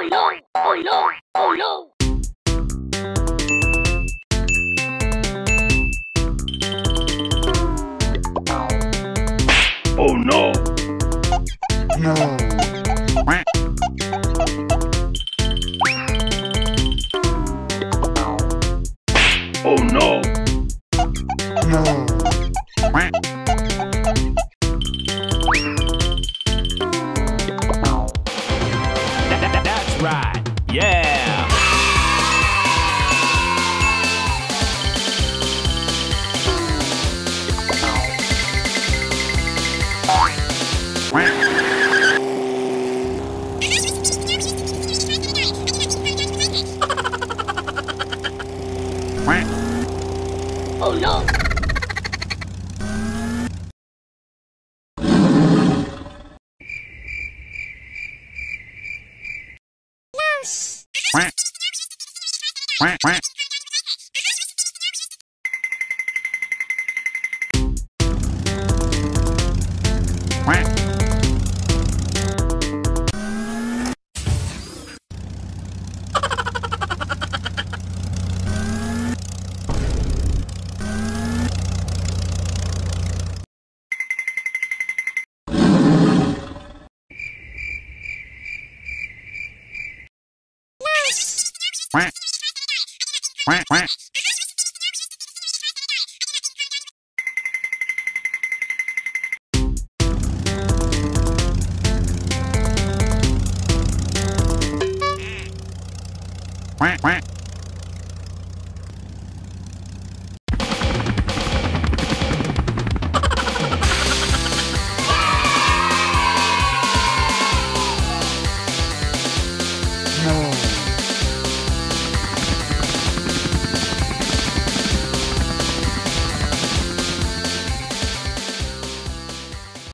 oh no, oh no, oh no. Oh no! Oh no! That's right. Yeah. Oh no. house. Quack quack